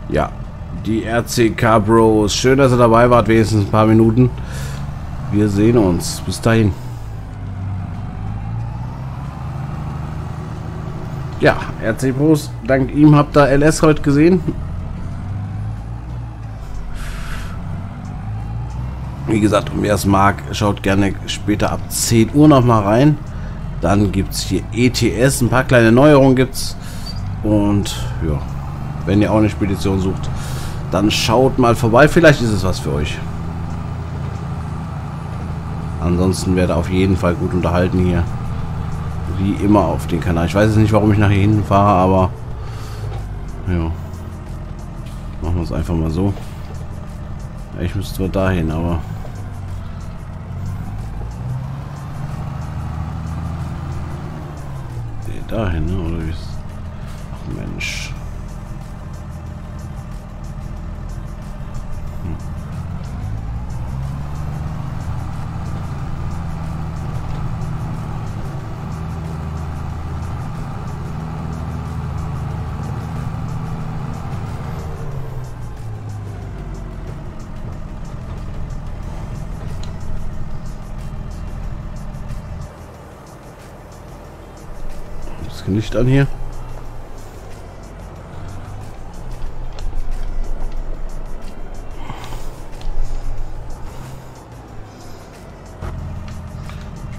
Ja, die RCK Bros. Schön, dass ihr dabei wart, wenigstens ein paar Minuten. Wir sehen uns. Bis dahin. Ja, RC Pros, dank ihm habt ihr LS heute gesehen. Wie gesagt, wer es mag, schaut gerne später ab 10 Uhr noch mal rein. Dann gibt es hier ETS, ein paar kleine Neuerungen gibt es. Und ja, wenn ihr auch eine Spedition sucht, dann schaut mal vorbei. Vielleicht ist es was für euch. Ansonsten werde auf jeden Fall gut unterhalten hier wie immer auf den Kanal. Ich weiß jetzt nicht, warum ich nach hier hinten fahre, aber ja. Machen wir es einfach mal so. Ich müsste zwar dahin, aber dahin, ne? Oder wie ist Licht an hier.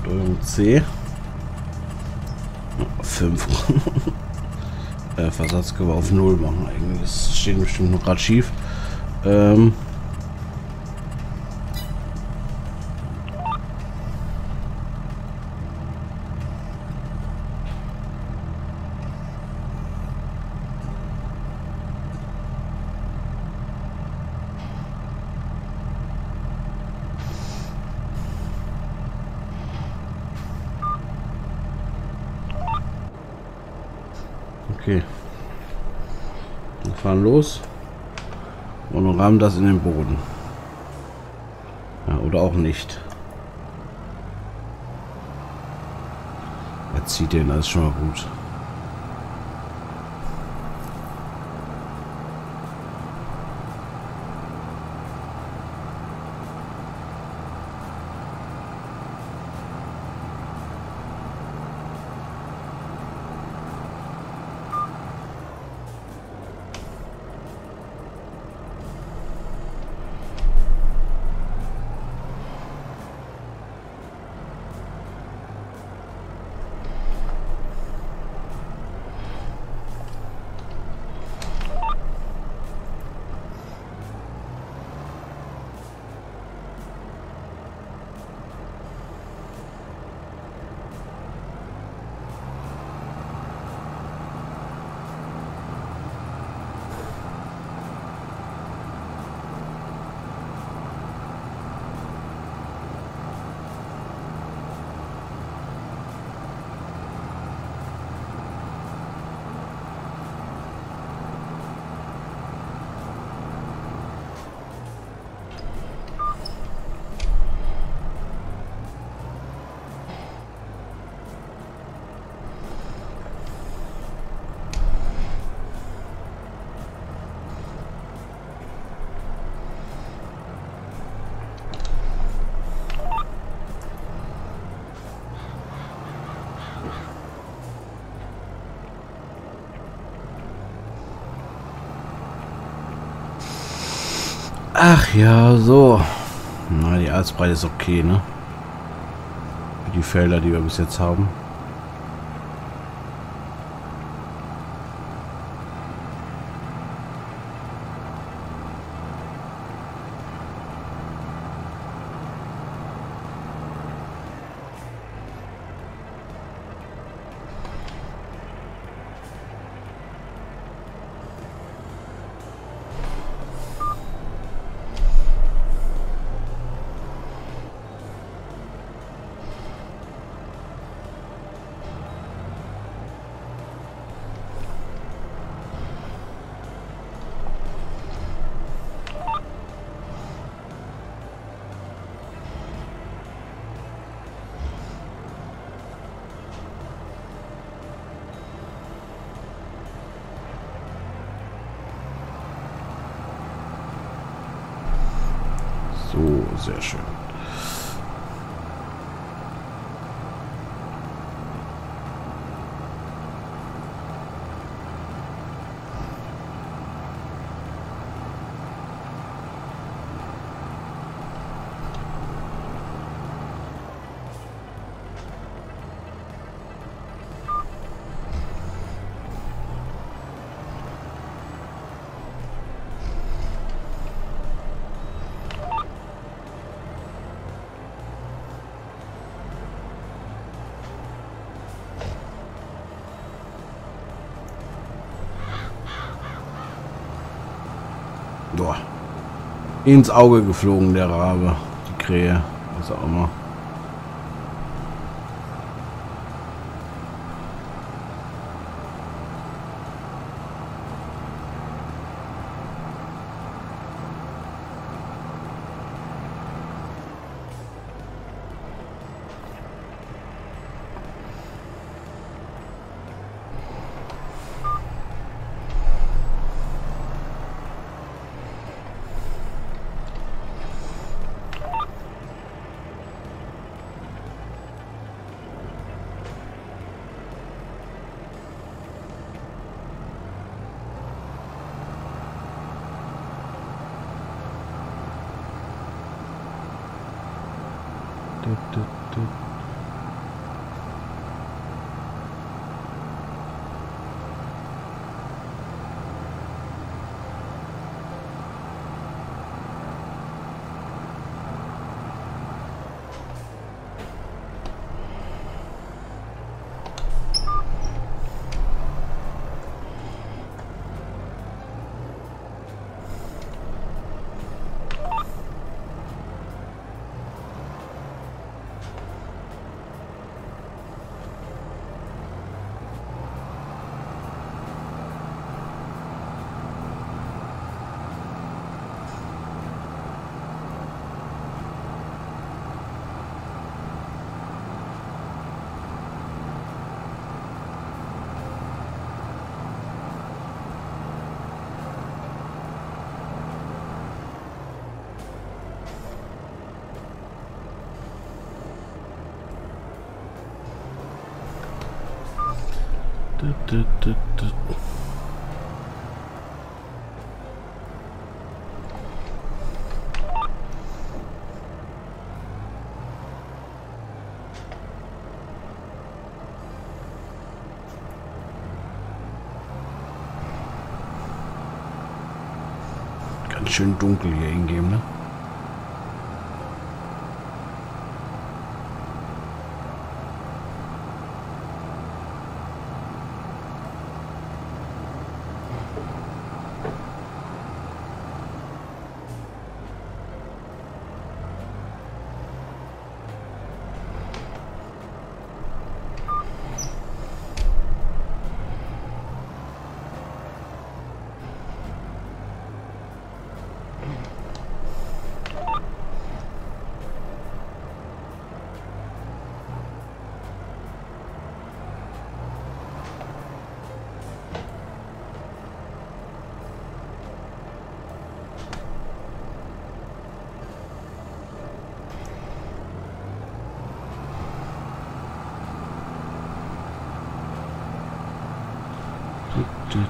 Steuerung C. 5. äh, auf 0 machen eigentlich. Das steht bestimmt noch gerade schief. Ähm Okay. Wir fahren los und rammen das in den Boden. Ja, oder auch nicht. Er zieht den, das ist schon mal gut. Ach ja, so. Na, die Arztbreite ist okay, ne? Die Felder, die wir bis jetzt haben. So, sehr schön. Boah. Ins Auge geflogen, der Rabe. Die Krähe. Was auch immer. Ganz schön dunkel hier hingeben, ne? 这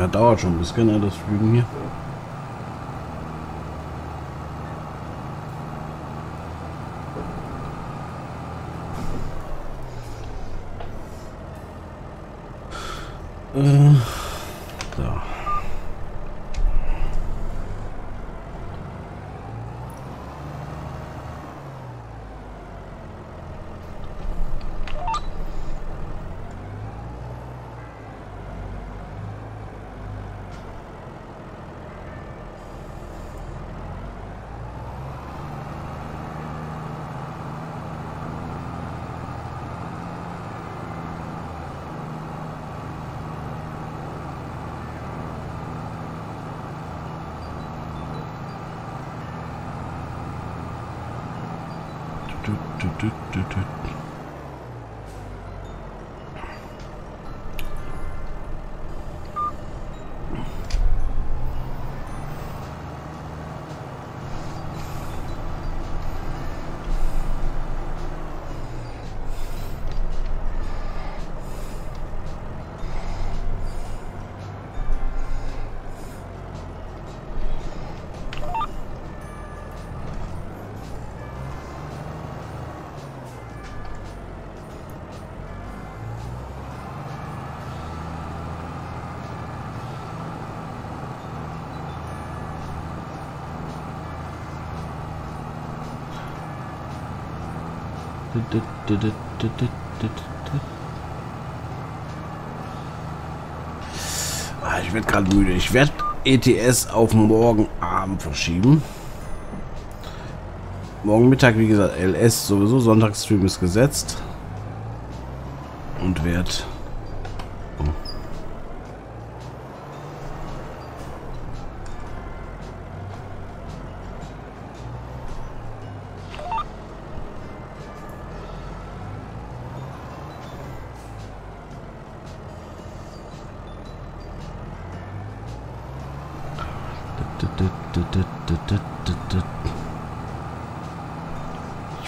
Ja, dauert schon ein bisschen, ne, das Flügen hier. Äh, so. Du, du, du, du, du. Ah, Ich werde gerade müde. Ich werde ETS auf morgen Abend verschieben. Morgen Mittag, wie gesagt, LS sowieso. Sonntagsstream ist gesetzt.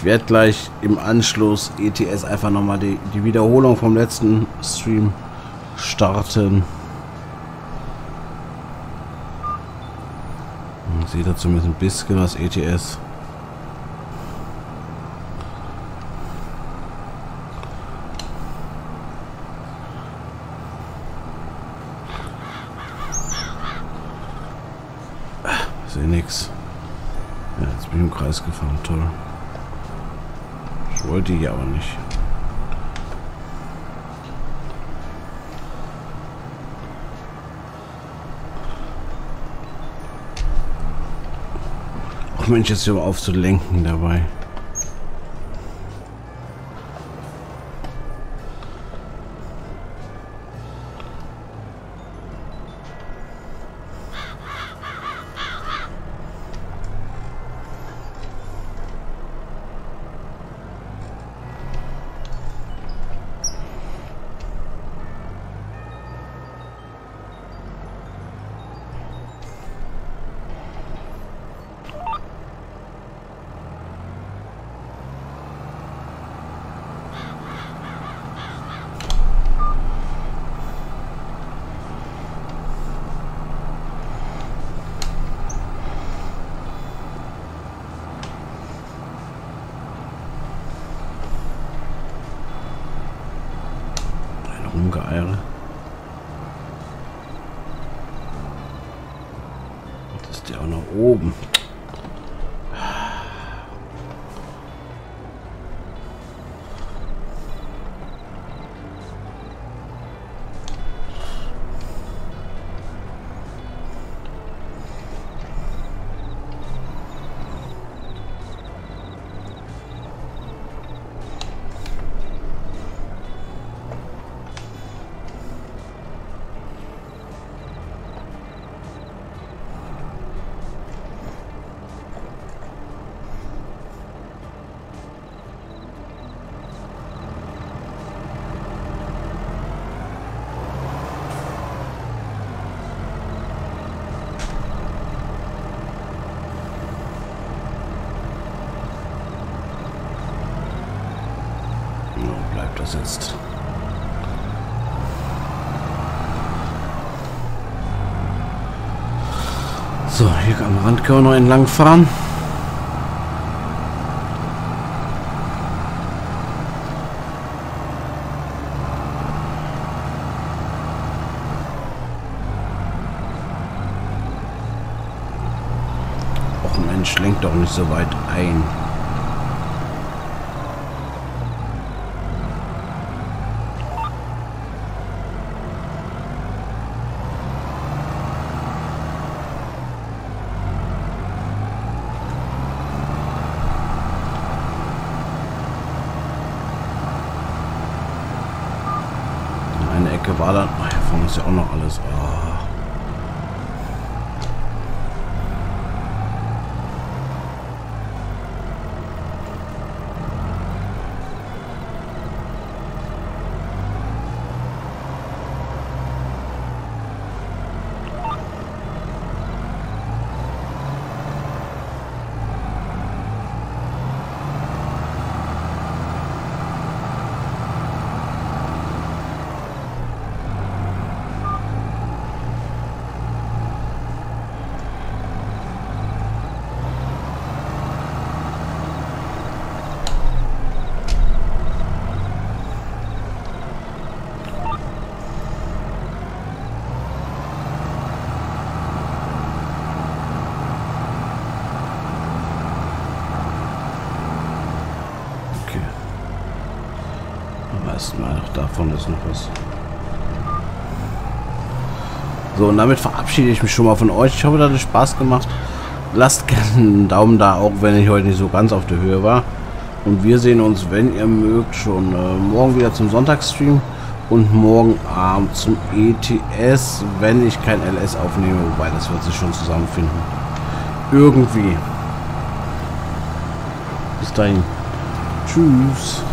Ich werde gleich im Anschluss ETS einfach nochmal die, die Wiederholung vom letzten Stream starten. Seht ihr zumindest ein bisschen was ETS. Ich sehe nix. Ja, jetzt bin ich im Kreis gefahren. Toll. Ich wollte hier aber nicht. Ach Mensch, jetzt hör mal auf zu lenken dabei. So, hier am Rand können wir noch entlang fahren. Och Mensch, lenkt doch nicht so weit ein. Eine Ecke war dann. Ach, hier vorne ist ja auch noch alles. Oh. Okay. Am meisten mal noch davon ist noch was. So, und damit verabschiede ich mich schon mal von euch. Ich hoffe, das hat Spaß gemacht. Lasst gerne einen Daumen da, auch wenn ich heute nicht so ganz auf der Höhe war. Und wir sehen uns, wenn ihr mögt, schon äh, morgen wieder zum Sonntagsstream und morgen Abend zum ETS, wenn ich kein LS aufnehme, wobei das wird sich schon zusammenfinden. Irgendwie. Bis dahin. Tschüss.